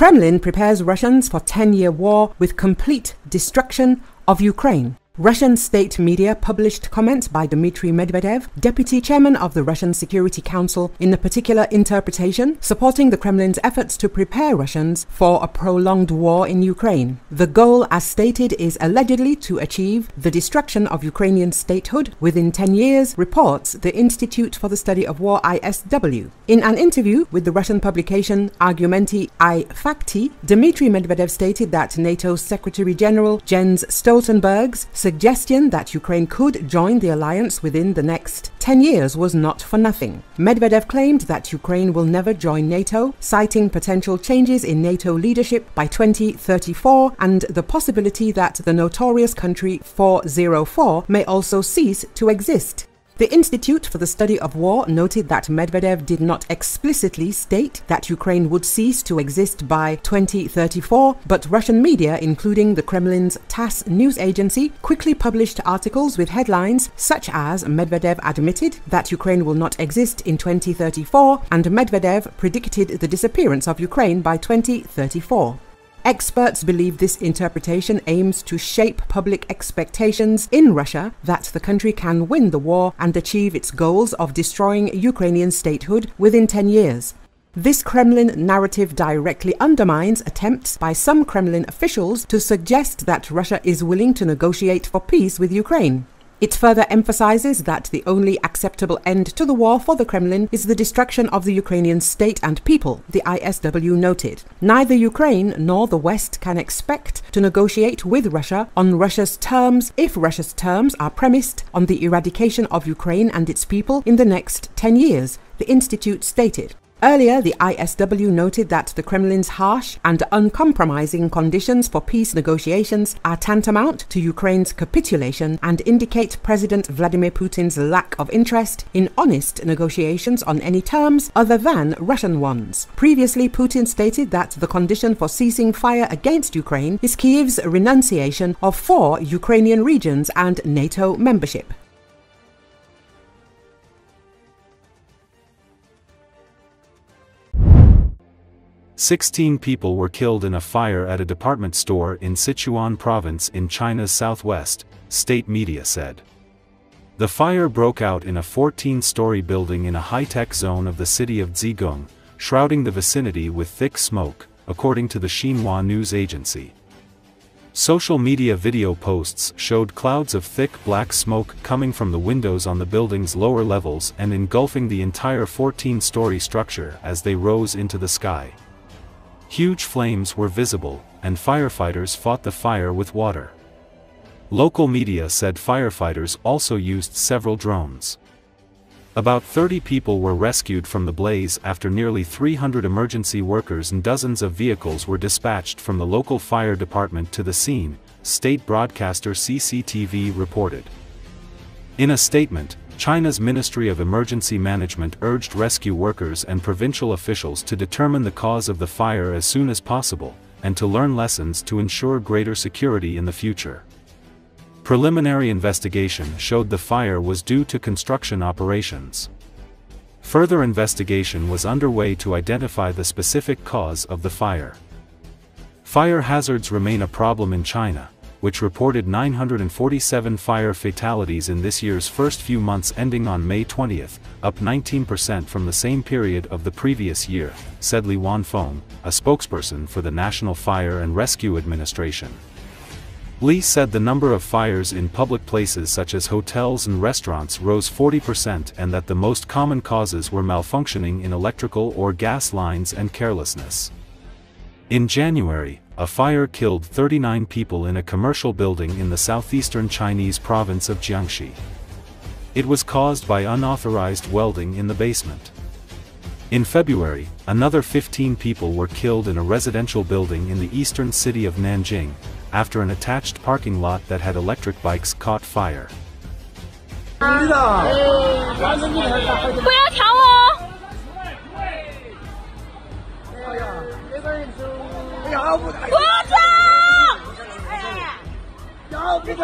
Kremlin prepares Russians for 10 year war with complete destruction of Ukraine. Russian state media published comments by Dmitry Medvedev, deputy chairman of the Russian Security Council, in a particular interpretation, supporting the Kremlin's efforts to prepare Russians for a prolonged war in Ukraine. The goal, as stated, is allegedly to achieve the destruction of Ukrainian statehood within 10 years, reports the Institute for the Study of War ISW. In an interview with the Russian publication Argumenty i Fakty, Dmitry Medvedev stated that NATO Secretary General Jens Stoltenberg's suggestion that Ukraine could join the alliance within the next 10 years was not for nothing. Medvedev claimed that Ukraine will never join NATO, citing potential changes in NATO leadership by 2034 and the possibility that the notorious country 404 may also cease to exist. The Institute for the Study of War noted that Medvedev did not explicitly state that Ukraine would cease to exist by 2034, but Russian media, including the Kremlin's TASS news agency, quickly published articles with headlines such as Medvedev admitted that Ukraine will not exist in 2034 and Medvedev predicted the disappearance of Ukraine by 2034. Experts believe this interpretation aims to shape public expectations in Russia that the country can win the war and achieve its goals of destroying Ukrainian statehood within 10 years. This Kremlin narrative directly undermines attempts by some Kremlin officials to suggest that Russia is willing to negotiate for peace with Ukraine. It further emphasizes that the only acceptable end to the war for the Kremlin is the destruction of the Ukrainian state and people, the ISW noted. Neither Ukraine nor the West can expect to negotiate with Russia on Russia's terms if Russia's terms are premised on the eradication of Ukraine and its people in the next 10 years, the Institute stated. Earlier, the ISW noted that the Kremlin's harsh and uncompromising conditions for peace negotiations are tantamount to Ukraine's capitulation and indicate President Vladimir Putin's lack of interest in honest negotiations on any terms other than Russian ones. Previously, Putin stated that the condition for ceasing fire against Ukraine is Kiev's renunciation of four Ukrainian regions and NATO membership. 16 people were killed in a fire at a department store in Sichuan province in China's southwest, state media said. The fire broke out in a 14-story building in a high-tech zone of the city of Zigong, shrouding the vicinity with thick smoke, according to the Xinhua news agency. Social media video posts showed clouds of thick black smoke coming from the windows on the building's lower levels and engulfing the entire 14-story structure as they rose into the sky. Huge flames were visible, and firefighters fought the fire with water. Local media said firefighters also used several drones. About 30 people were rescued from the blaze after nearly 300 emergency workers and dozens of vehicles were dispatched from the local fire department to the scene, state broadcaster CCTV reported. In a statement, China's Ministry of Emergency Management urged rescue workers and provincial officials to determine the cause of the fire as soon as possible, and to learn lessons to ensure greater security in the future. Preliminary investigation showed the fire was due to construction operations. Further investigation was underway to identify the specific cause of the fire. Fire hazards remain a problem in China, which reported 947 fire fatalities in this year's first few months ending on May 20, up 19% from the same period of the previous year, said Li Wanfeng, a spokesperson for the National Fire and Rescue Administration. Li said the number of fires in public places such as hotels and restaurants rose 40% and that the most common causes were malfunctioning in electrical or gas lines and carelessness. In January, a fire killed 39 people in a commercial building in the southeastern Chinese province of Jiangxi. It was caused by unauthorized welding in the basement. In February, another 15 people were killed in a residential building in the eastern city of Nanjing, after an attached parking lot that had electric bikes caught fire. 不要抢我！ 不得！我操！要不得